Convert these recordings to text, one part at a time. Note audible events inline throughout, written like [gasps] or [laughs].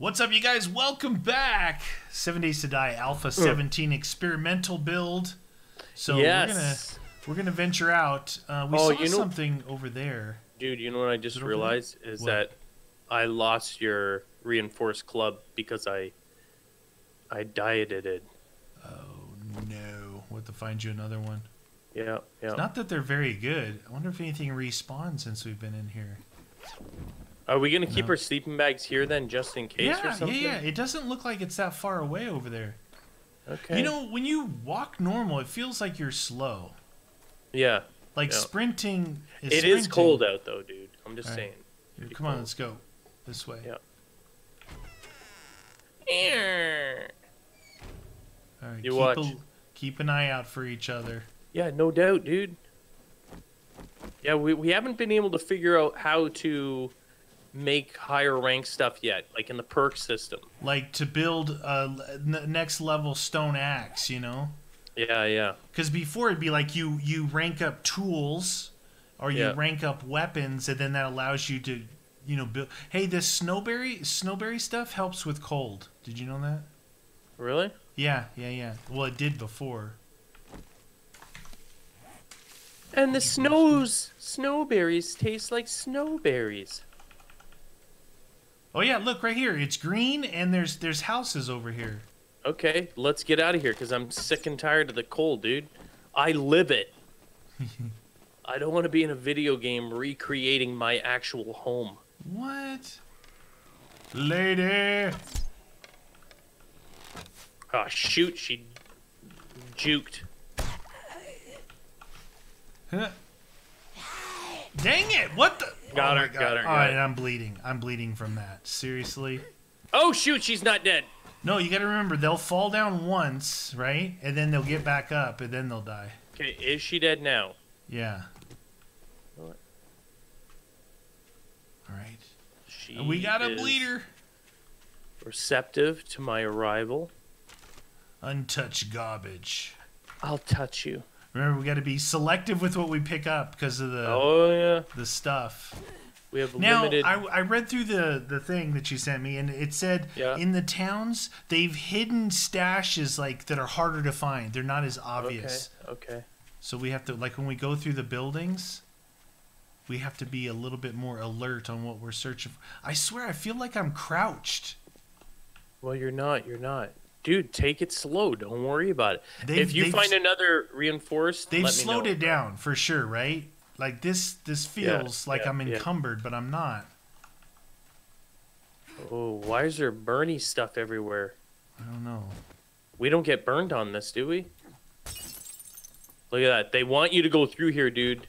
What's up, you guys? Welcome back. Seven Days to Die Alpha 17 experimental build. So Yes. we're gonna we're gonna venture out. Uh, we Oh, saw you know- something over there. Dude, you know what I just it over there? realized is What? that I lost your reinforced club because I I dieted it. Oh no! We'll have to find you another one. Yeah, yeah. Not that they're very good. I wonder if anything respawned since we've been in here. Are we gonna keep our sleeping bags here then, just in case yeah, or something? yeah, yeah. It doesn't look like it's that far away over there. Okay. You know, when you walk normal, it feels like you're slow. yeah. Like Yeah. sprinting. Is It is sprinting. cold out though, dude. I'm just right. saying. Come on, let's go this way. Yeah. All right, You keep watch. A, keep an eye out for each other. Yeah, no doubt, dude. Yeah, we, we haven't been able to figure out how to make higher rank stuff yet, like in the perk system. Like to build a n- next level stone axe, you know? Yeah, yeah. Because before it'd be like you you rank up tools, or you Yeah. rank up weapons, and then that allows you to, you know, build. Hey, this snowberry snowberry stuff helps with cold. Did you know that? Really? Yeah, yeah, yeah. Well, it did before. And the snows, snowberries taste like snowberries. Oh yeah, look right here. It's green, and there's there's houses over here. Okay, let's get out of here because I'm sick and tired of the cold, dude. I live it. [laughs] I don't want to be in a video game recreating my actual home. What? Lady. Oh shoot, she juked. Huh. Dang it! What the? Got oh her, got her, All right. I'm bleeding. I'm bleeding from that. Seriously? Oh shoot, she's not dead. No, you got to remember they'll fall down once, right? And then they'll get back up, and then they'll die. Okay, is she dead now? Yeah. All right. She And we got a bleeder. Receptive to my arrival. Untouched garbage. I'll touch you. Remember, we got to be selective with what we pick up because of the oh yeah, the stuff. we have Now, limited. I, I read through the, the thing that you sent me, and it said Yeah. in the towns they've hidden stashes like that are harder to find. They're not as okay, obvious. okay. So we have to like when we go through the buildings, we have to be a little bit more alert on what we're searching for. I swear, I feel like I'm crouched. Well, you're not. You're not. Dude, take it slow. Don't worry about it. They've- if you find another reinforced, They've let me slowed it down for sure, right? Like this, this Yeah, feels like yeah, I'm yeah. encumbered, but I'm not. Oh, why is there Bernie stuff everywhere? I don't know. We don't get burned on this, do we? Look at that. They want you to go through here, dude.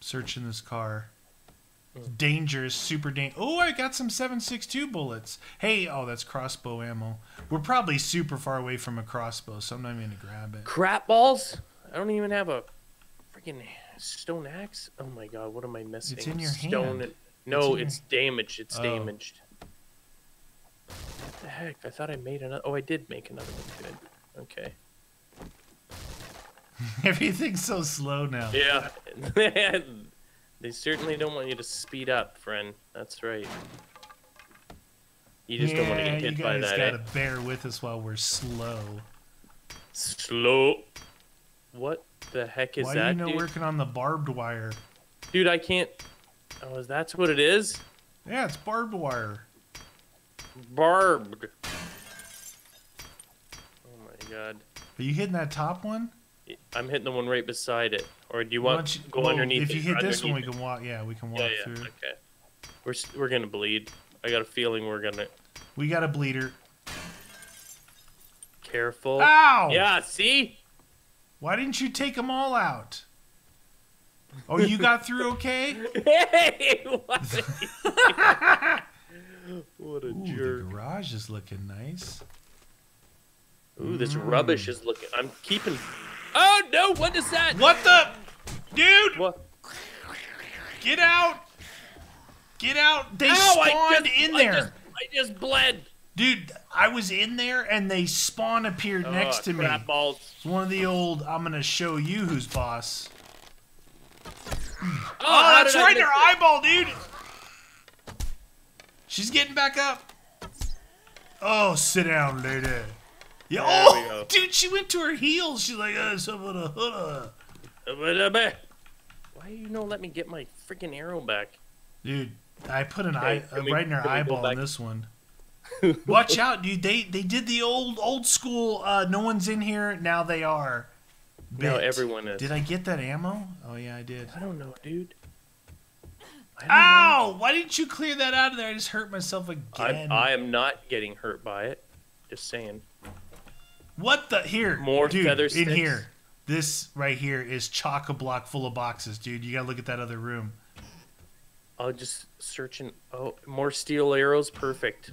Searching this car. Dangerous, super dangerous. Oh, I got some 7.62 bullets. Hey, oh, that's crossbow ammo. We're probably super far away from a crossbow, so I'm not even gonna grab it. Crap balls. I don't even have a freaking stone axe. Oh my god, what am I missing? It's in your stone. hand. No, your- it's damaged. It's Oh. damaged. What the heck? I thought I made another. Oh, I did make another one. Good. Okay. [laughs] Everything's so slow now. Yeah. [laughs] they certainly don't want you to speed up, friend. That's right. You just don't want to get hit by guys that. eh? gotta bear with us while we're slow. Slow. What the heck is Why that, are you not dude? working on the barbed wire? Dude, I can't. Oh, is that's what it is. Yeah, it's barbed wire. Barbed. Oh my god. Are you hitting that top one? I'm hitting the one right beside it. Or do you want to go well, underneath If you hit this one, we can walk. Yeah, we can walk Yeah, yeah. through. Okay. We're we're gonna bleed. I got a feeling we're gonna. We got a bleeder. Careful. Ow! Yeah. See. Why didn't you take them all out? Oh, you got through [laughs] okay? Hey! What a, [laughs] what a Ooh, the garage is looking nice. Ooh, this Mm. rubbish is looking. I'm keeping. Oh no! What is that? What the? Dude, What? get out! Get out! They Ow, spawned just- in I there. just, I just bled. Dude, I was in there and they spawn appeared oh, next Oh, to me. crap balls. It's one of the old I'm gonna show you who's boss. Oh, Oh, that's right, in their it? eyeball, dude. She's getting back up. Oh, sit down, lady. Yeah. Oh, dude, she went to her heels. She's like, uh, some of the hood. Why you no let me get my freaking arrow back? Dude, I put an Okay, eye uh, we- right in her can we go eyeball in this one. [laughs] Watch out, dude. They they did the old old school. Uh, no one's in here. Now they are. Now bit. everyone is. Did I get that ammo? Oh yeah, I did. I don't know, dude. I don't know. Why didn't you clear that out of there? I just hurt myself I, again. I am not getting hurt by it. Just saying. What the here? More dude, feather in here. This right here is chock a block full of boxes, dude. You gotta look at that other room. I'll just searching. Oh, more steel arrows. Perfect.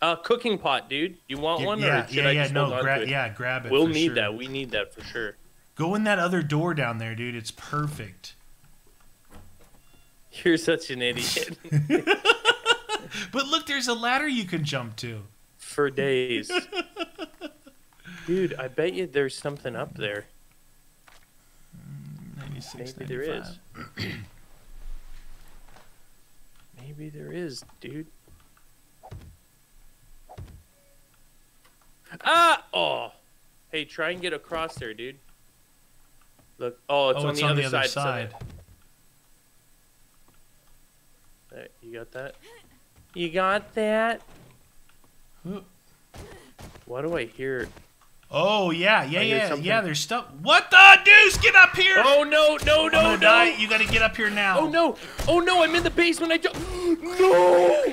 Uh, cooking pot, dude. You want Yeah, one, yeah, or yeah, I yeah. No, grab, it? yeah, grab it. We'll need sure. that. We need that for sure. Go in that other door down there, dude. It's perfect. [laughs] You're such an idiot. [laughs] But look, there's a ladder you can jump to. for days. [laughs] Dude, I bet you there's something up there. 96, Maybe there is. 95. [clears throat] Maybe there is, dude. Ah! Oh! Hey, try and get across there, dude. Look. Oh, it's, oh, on, it's the, on other the other side. side. Hey, you got that? You got that? Why do I hear? Oh yeah, yeah, yeah, yeah. There's stuff. What the deuce? Get up here! Oh no, no, no, no! die. You gotta get up here now. Oh no! Oh no! I'm in the basement. I just [gasps] no.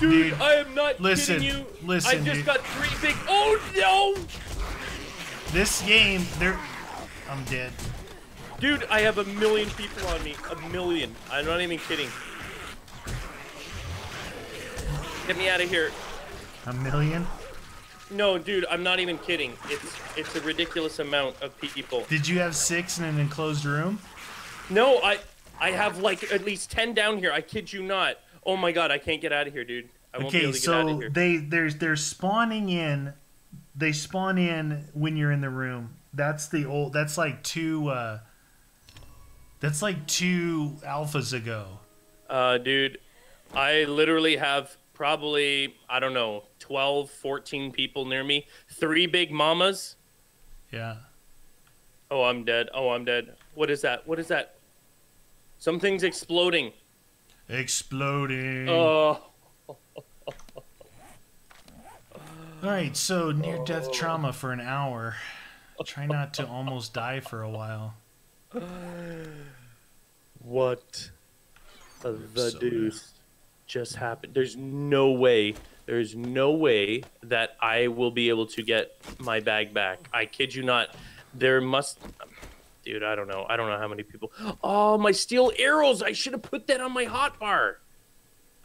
Dude, Dude, I am not listen, kidding you. listen, I just dude. got three big. Oh no! This game, there. I'm dead. Dude, I have a million people on me. A million. I'm not even kidding. Get me out of here. A million. No, dude, I'm not even kidding. It's it's a ridiculous amount of people. Did you have six in an enclosed room? No, I I have like at least ten down here. I kid you not. Oh my god, I can't get out of here, dude. I won't be Okay, able to get out of so here. they there's they're spawning in. They spawn in when you're in the room. That's the old. That's like two. uh That's like two alphas ago. Uh, dude, I literally have probably, I don't know, 12, 14 people near me. Three big mamas. Yeah. Oh, I'm dead. Oh, I'm dead. What is that? What is that? Something's exploding. Exploding. Oh, [laughs] All right, so near death Oh. trauma for an hour. Try not to almost die for a while. [sighs] what the deuce just happened? There's no way. There's no way that I will be able to get my bag back. I kid you not. There must. Dude, I don't know. I don't know how many people. Oh, my steel arrows! I should have put that on my hotbar.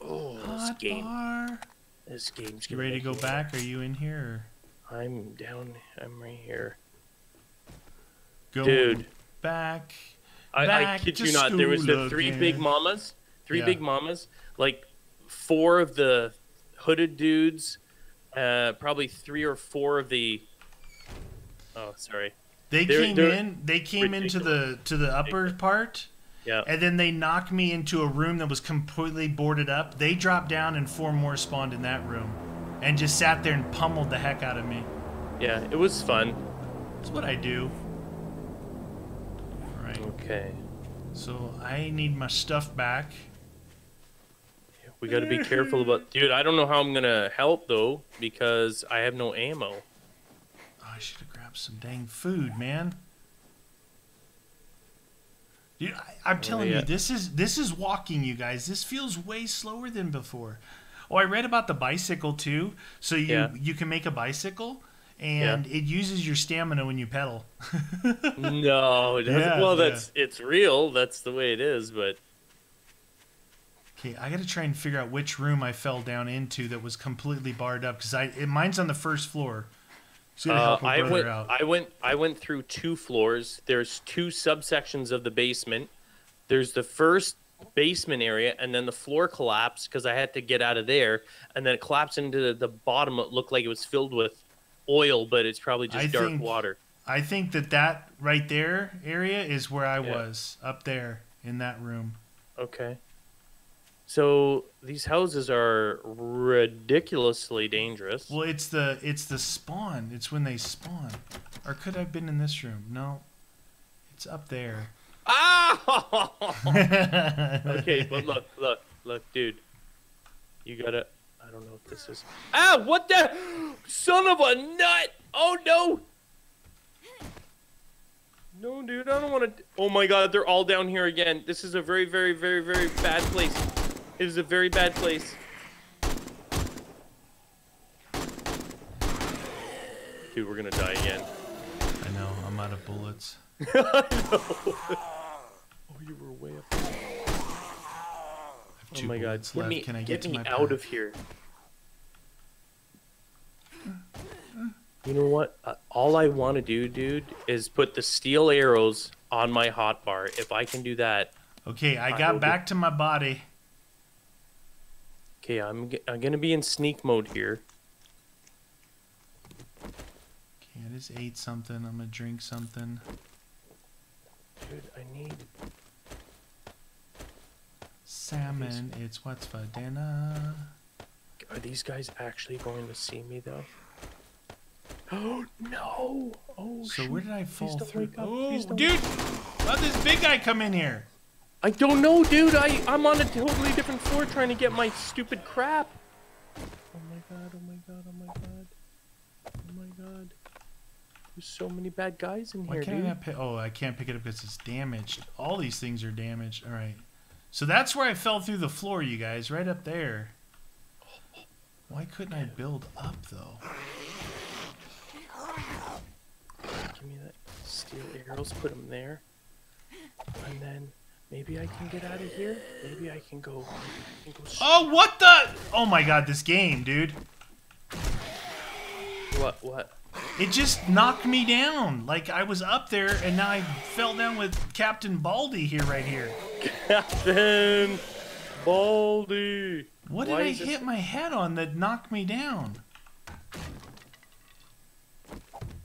Oh, this game. bar. This game's. You ready to go me- back? Are you in here? I'm down. I'm right here. Go Dude. back. I, I kid you not. There was the three again. big mamas. Three Yeah. big mamas. Like four of the hooded dudes. Uh, probably three or four of the. Oh, sorry. They They're- came they're in. They came into the to the upper part, Yeah. and then they knocked me into a room that was completely boarded up. They dropped down, and four more spawned in that room, and just sat there and pummeled the heck out of me. Yeah. It was fun. That's what I do. All right. Okay. So I need my stuff back. We got to be careful about. Dude, I don't know how I'm gonna help though because I have no ammo. Oh, I should have grabbed some dang food, man. Dude, I, I'm telling yeah. you, this is this is walking, you guys. This feels way slower than before. Oh, I read about the bicycle too. So you Yeah. you can make a bicycle, and it uses your stamina when you pedal. [laughs] no, it doesn't. Yeah, well, yeah. that's it's real. That's the way it is. But Okay, I got to try and figure out which room I fell down into that was completely barred up because I it, mine's on the first floor. So Uh, I went. out. I went. I went through two floors. There's two subsections of the basement. There's the first basement area, and then the floor collapsed because I had to get out of there, and then it collapsed into the, the bottom. It looked like it was filled with oil, but it's probably just I dark think- water. I think that that right there area is where I Yeah. was up there in that room. Okay. So these houses are ridiculously dangerous. Well, it's the it's the spawn. It's when they spawn. Or could I have been in this room? No. It's up there. Ah! okay, [laughs] [laughs] okay, but look, look, look, dude. You gotta. I don't know if this is. Ah! What the? Son of a nut! Oh no! No, dude, I don't want to. Oh my god, they're all down here again. This is a very, very, very, very bad place. It is a very bad place. Dude, we're gonna die again. I know. I'm out of bullets. [laughs] oh, you were way up. There. I have Oh two my god, bullets get left. me, Can I get get, to me my out path? of here. You know what? Uh, all I want to do, dude, is put the steel arrows on my hotbar. If I can do that, Okay, I I got will back to my body. Okay, I'm g- I'm gonna be in sneak mode here. Okay, I just ate something. I'm gonna drink something. Dude, I need. Salmon, it's what's for dinner. Are these guys actually going to see me though? Oh no! Oh So shoot. where did I Please fall don't through? wake up. Oh, Please don't dude! How'd this big guy come in here? I don't know, dude. I I'm on a totally different floor trying to get my stupid crap. Oh my god! Oh my god! Oh my god! Oh my god! There's so many bad guys in Why here, can't dude. I not pick? Oh, I can't pick it up because it's damaged. All these things are damaged. All right. So that's where I fell through the floor, you guys, right up there. Why couldn't I build up though? Give me that steel arrows. Put them there, and then maybe I can get out of here. Maybe I can go. I can go Oh, what the? Oh my god, this game, dude. What? What? It just knocked me down. Like I was up there and now I fell down with Captain Baldy here, right here. Captain Baldy. What did Why I is this- hit my head on that knocked me down?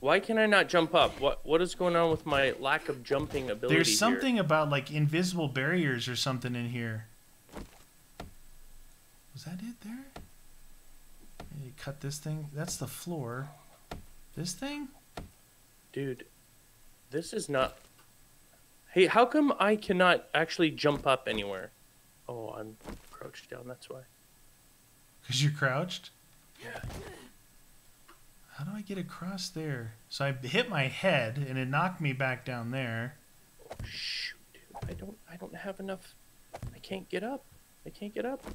Why can I not jump up? What What is going on with my lack of jumping ability? There's here? something about like invisible barriers or something in here. Was that it there? You cut this thing. That's the floor. This thing? Dude, this is not. Hey, how come I cannot actually jump up anywhere? Oh, I'm crouched down. That's why. Because you're crouched? Yeah. How do I get across there? So I hit my head and it knocked me back down there. Oh, shoot, dude. I don't. I don't have enough. I can't get up. I can't get up.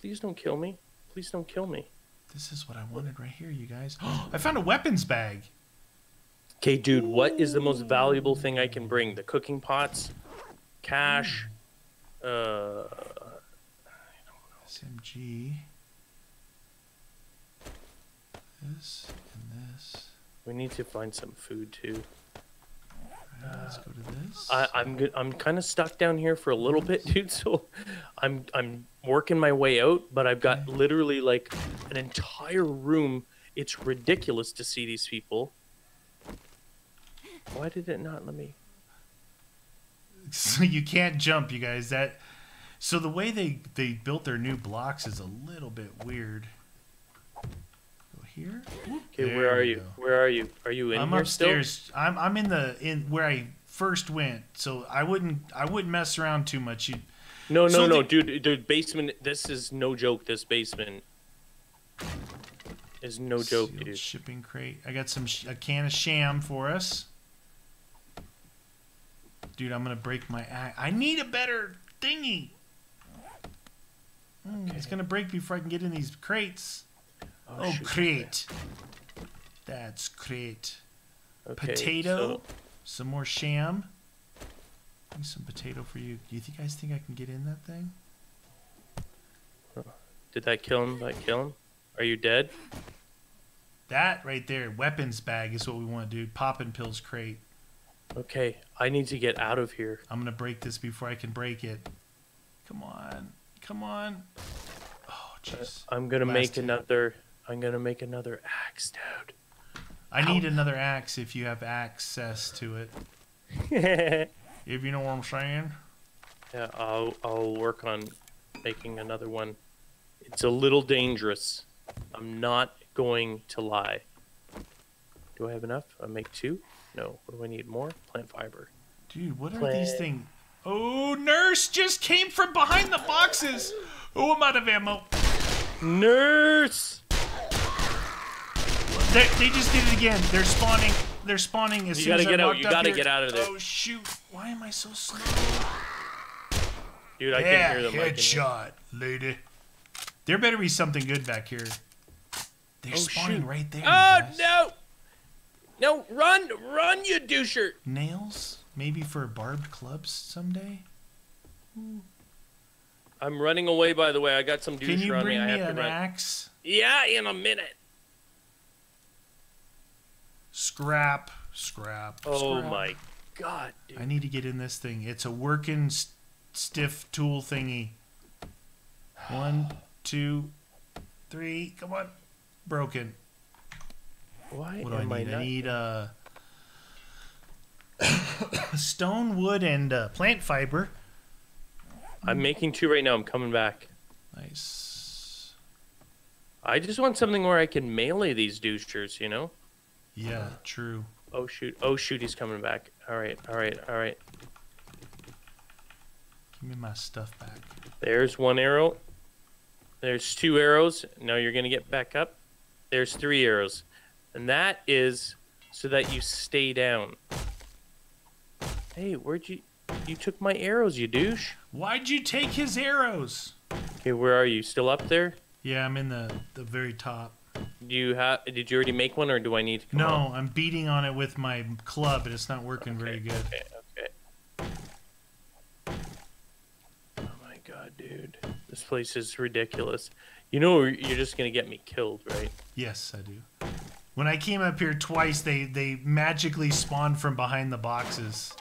Please don't kill me. Please don't kill me. This is what I wanted right here, you guys. [gasps] I found a weapons bag. Okay, dude. What is the most valuable thing I can bring? The cooking pots, cash. Uh, I don't know. SMG. This and this. we need to find some food too. Alright, let's go to this. I, I'm good. I'm kind of stuck down here for a little bit, [laughs] dude. So, I'm I'm working my way out, but I've got literally like an entire room. It's ridiculous to see these people. Why did it not let me? so [laughs] you can't jump, you guys. That so the way they they built their new blocks is a little bit weird. Go here. Okay, There where are you? go. Where are you? Are you in I'm here upstairs. I'm I'm in the in where I first went. So I wouldn't I wouldn't mess around too much. You? No, no, So no, the- dude. Dude, basement. This is no joke. This basement is no joke, dude. Shipping crate. I got some sh- a can of sham for us. Dude, I'm gonna break my axe. I need a better thingy. Mm, It's gonna break before I can get in these crates. Oh, oh, shoot. crate. That's crate. Okay, Potato. so- Some more sham. Need some potato for you. Do you think guys think I can get in that thing? did that kill him? Did that kill him? Are you dead? That right there, weapons bag is what we want to do. Poppin' pills crate. Okay, I need to get out of here. I'm gonna break this before I can break it. Come on, come on. Oh jeez. I'm gonna Last make hit. another. I'm gonna make another axe, dude. I need another axe if you have access to it. [laughs] If you know what I'm saying. Yeah, I'll I'll work on making another one. It's a little dangerous. I'm not going to lie. Do I have enough? I make two? No. What do I need? More? Plant fiber. Dude, what are these things? Oh, nurse just came from behind the boxes. Oh, I'm out of ammo. Nurse! They, they just did it again. They're spawning. They're spawning as You soon gotta as I get out, you gotta here. get out of there. Oh shoot! Why am I so slow? Dude, I yeah, can hear them. Can headshot, lady. There better be something good back here. They're Oh, spawning shoot. right there. Oh no! No, run, run, you doucher! Nails? Maybe for barbed clubs someday? I'm running away. By the way, I got some Can doucher you on bring me. I me have an to run. axe? Yeah, in a minute. Scrap, scrap. Oh scrap. my god, dude. I need to get in this thing. It's a working st- stiff tool thingy. One, two, three. Come on. Broken. Why What do am I need? not? I need uh, [coughs] stone, wood, and uh, plant fiber. I'm making two right now. I'm coming back. Nice. I just want something where I can melee these douchers, you know? Yeah, uh, true. Oh shoot! Oh shoot! He's coming back. All right, all right, all right. Give me my stuff back. There's one arrow. There's two arrows. Now you're gonna get back up. There's three arrows, and that is so that you stay down. Hey, where'd you? You took my arrows, you douche. Why'd you take his arrows? Okay, where are you? Still up there? Yeah, I'm in the the very top. Do you have? Did you already make one, or do I need to? No, on? I'm beating on it with my club, and it's not working very good. Okay, okay. Oh my god, dude. This place is ridiculous. You know you're just gonna get me killed, right? Yes, I do. When I came up here twice, they they magically spawned from behind the boxes.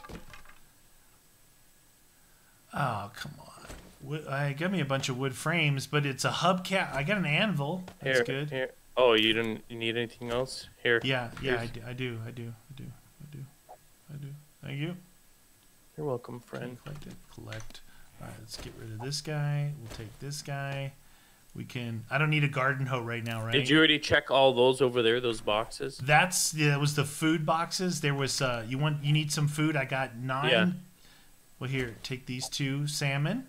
Oh come on! I got me a bunch of wood frames, but it's a hubcap. I got an anvil. That's Here, good. Here. Oh, you didn't you need anything else? Here. Yeah, yeah, I do, I do, I do, I do, I do, I do. Thank you. You're welcome, friend. Collect it. Collect. All right, let's get rid of this guy. We'll take this guy. We can. I don't need a garden hoe right now, right? Did you already check all those over there, those boxes? That's yeah, that was the food boxes. There was uh you want you need some food. I got nine. Yeah. Well here, take these two salmon.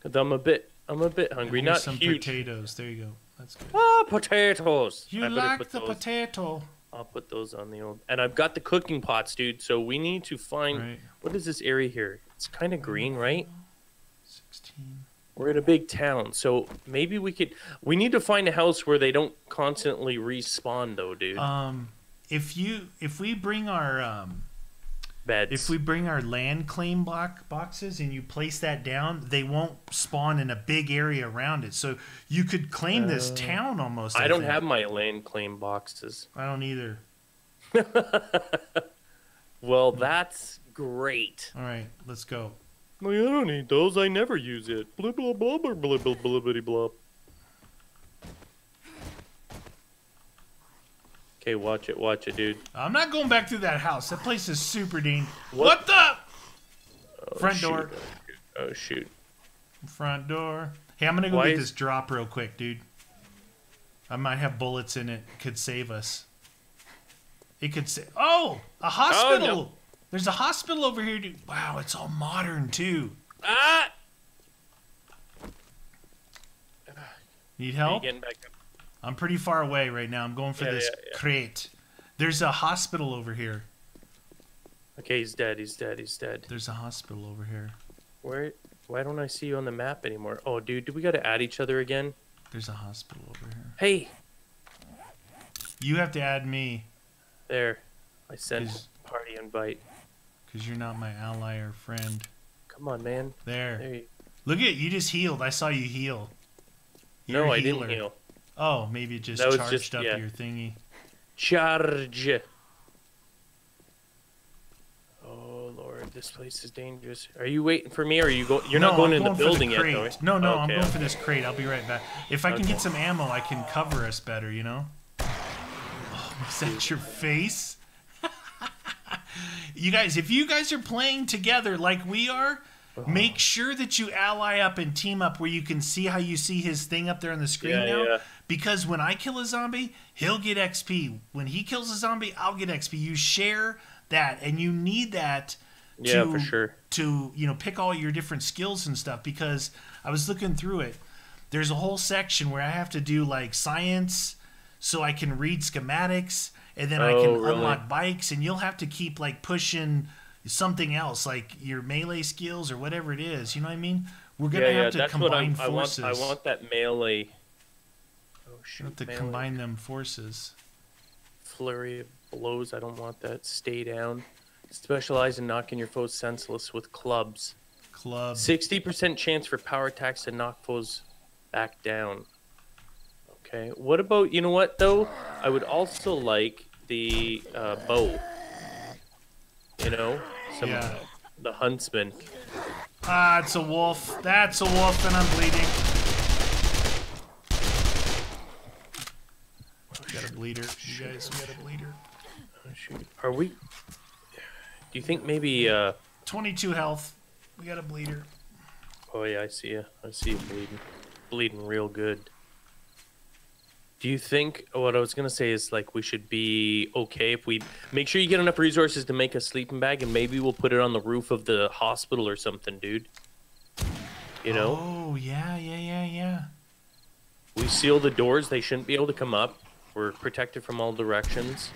'Cause I'm a bit I'm a bit hungry. Not some huge. potatoes. There you go. That's good. Ah, potatoes. You I like put the those. potato, I'll put those on the old. And I've got the cooking pots, dude. So we need to find right? what is this area here? It's kind of green, right? Sixteen. We're in a big town, so maybe we could. We need to find a house where they don't constantly respawn, though, dude. Um, if you if we bring our um Beds. if we bring our land claim block boxes and you place that down, they won't spawn in a big area around it. So you could claim this Uh, town almost. I don't think. have my land claim boxes. I don't either. [laughs] Well, that's great. All right, let's go. No, I don't need those. I never use it. Blah blah blah blah blah blah blah blah blah. Okay, watch it, watch it, dude. I'm not going back through that house. That place is super dangerous. What? What, the? Oh, Front shoot. door. Oh shoot. Front door. Hey, I'm gonna go Why get is- this drop real quick, dude. I might have bullets in it. Could save us. It could say, "Oh, a hospital." There's a hospital over here, dude. Wow, it's all modern too. Ah! Need Are you help? getting back up? I'm pretty far away right now. I'm going for Yeah, this yeah, yeah. crate. There's a hospital over here. Okay, he's dead. He's dead. He's dead. There's a hospital over here. Where? Why don't I see you on the map anymore? Oh, dude, do we got to add each other again? There's a hospital over here. Hey, You have to add me there. I sent party invite. because you're not my ally or friend. Come on, man. There. There you. Look at you just healed. I saw you heal. You're no, I didn't heal. Oh, maybe it just That charged just- up yeah. your thingy. Charge. Oh lord, this place is dangerous. Are you waiting for me, or are you go? You're No, not going I'm in the building yet, crate. though. right? No, no, I'm Okay, going for this crate. I'll be right back. If I can get some ammo, I can cover us better. You know. Oh, is that your face? [laughs] you guys, if you guys are playing together like we are, Uh-huh. Make sure that you ally up and team up where you can see how you see his thing up there on the screen Yeah, now. yeah. Because when I kill a zombie, he'll get XP. When he kills a zombie, I'll get XP. You share that, and you need that. Yeah, to, for sure. To you know, pick all your different skills and stuff. Because I was looking through it. There's a whole section where I have to do like science, so I can read schematics, and then I Oh, can really? unlock bikes, and you'll have to keep like pushing something else, like your melee skills or whatever it is. You know what I mean? We're gonna Yeah, have yeah. to That's what combine I'm, I want. I want that melee. Oh We shoot! have to melee. combine them forces. Flurry of blows. I don't want that. Stay down. Specialize in knocking your foes senseless with clubs. Club. Sixty percent chance for power attacks to knock foes back down. Okay. What about you know what though? I would also like the uh, bow. You know, some Yeah. the huntsman. Ah, it's a wolf. That's a wolf, and I'm bleeding. We got a bleeder. You guys, we got a bleeder. Oh, shoot. Are we? Do you think maybe? uh 22 health. We got a bleeder. Oh yeah, I see you. I see you bleeding, bleeding real good. Do you think what I was gonna say is like we should be okay if we make sure you get enough resources to make a sleeping bag, and maybe we'll put it on the roof of the hospital or something, dude. You know, Oh, yeah, yeah, yeah, yeah. we seal the doors; they shouldn't be able to come up. We're protected from all directions.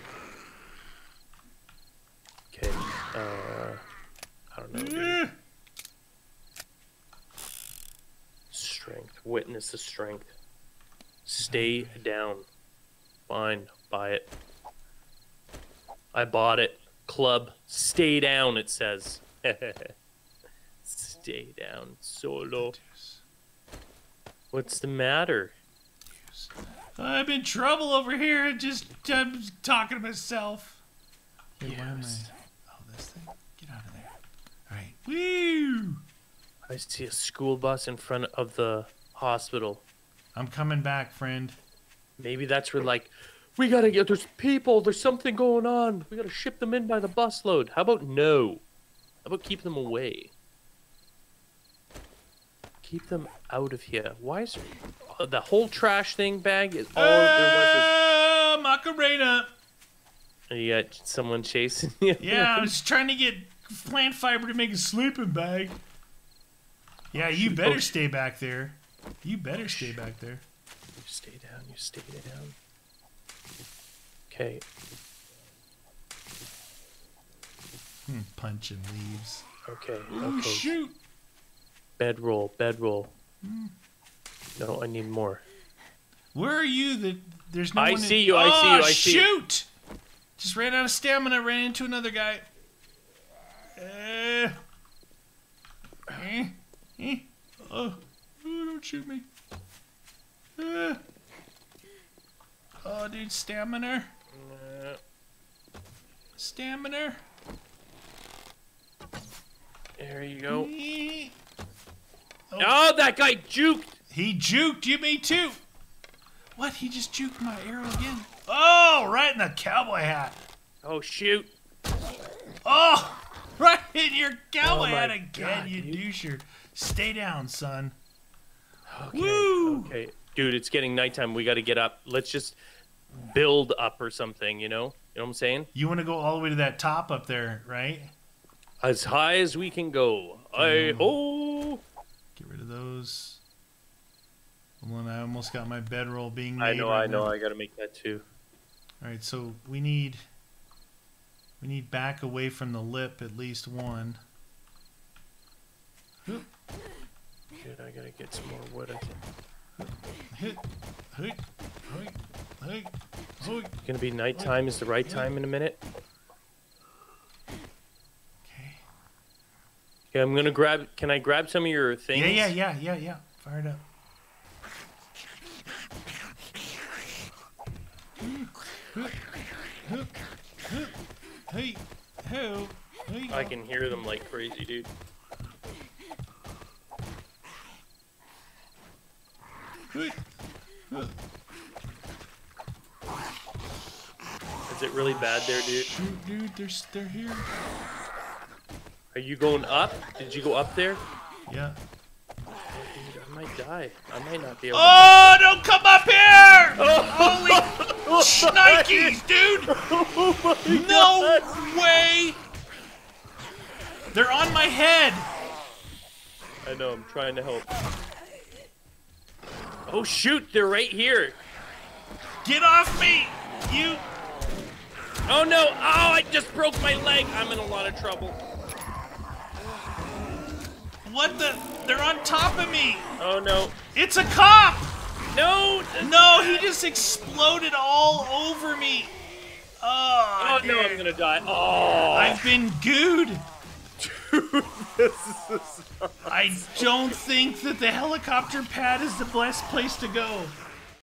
Okay. Uh, I don't know. dude. Eh. Strength. Witness the strength. Stay down. Fine. Buy it. I bought it. Club. Stay down, it says. [laughs] Stay down. Solo. What's the matter? I'm in trouble over here. Just I'm talking to myself. Wait, where am Yes. I? Oh, this thing. Get out of there. All right. Woo! I see a school bus in front of the hospital. I'm coming back, friend. Maybe that's where, like, we gotta get, there's people, there's something going on. We gotta ship them in by the busload. How about no? How about keep them away? Keep them out of here. Why is uh, the whole trash thing bag is all there Ah, Macarena. You got someone chasing you. Yeah, I was [laughs] trying to get plant fiber to make a sleeping bag. Yeah, you better Oh, stay back there. You better stay back there. You stay down. You stay down. Okay. Hmm, punching leaves. Okay. Oh Okay. shoot! Bedroll. Bedroll. No, I need more. Where are you? That there's no I one. in- see you, I see Oh, you, I see you. shoot! Just ran out of stamina. Ran into another guy. Uh, eh, eh, oh, oh, don't shoot me. Uh, oh, dude, stamina. Uh, Stamina. there you go. Eh. Oh, that guy juked. He juked you, me too. What? He just juked my arrow again. Oh, right in the cowboy hat. Oh shoot. Oh, [laughs] right in your cowboy Oh hat again, God, you dude. doucher. Stay down, son. Okay. Woo! Okay. Dude, it's getting nighttime. We got to get up. Let's just build up or something, you know? You know what I'm saying? You want to go all the way to that top up there, right? As high as we can go. I Mm. ho. Get rid of those. I almost got my bedroll being made. I know, right I know. now. I got to make that too. All right, so we need we need back away from the lip at least one. I got to get some more wood. I think. It's going to be nighttime is the right time in a minute. Okay. Okay, I'm going to grab. Can I grab some of your things? Yeah, yeah, yeah, yeah, yeah. Fire it up. I can hear them like crazy, dude. Is it really bad there, dude? Shoot, dude, they're, they're here. Are you going up? Did you go up there? Yeah. Dude, I might die. I might not be able to- Oh, don't come up here! [laughs] Oh to. Holy shnikes, dude! [laughs] Oh No way! They're on my head! I know, I'm trying to help. Oh shoot, they're right here. Get off me! You. Oh no! Oh, I just broke my leg. I'm in a lot of trouble. What the? They're on top of me! Oh no. It's a cop! No! No, he just exploded all over me! Oh, Oh no, I'm gonna die. Oh! I've been gooed! is [laughs] [laughs] I don't think that the helicopter pad is the best place to go.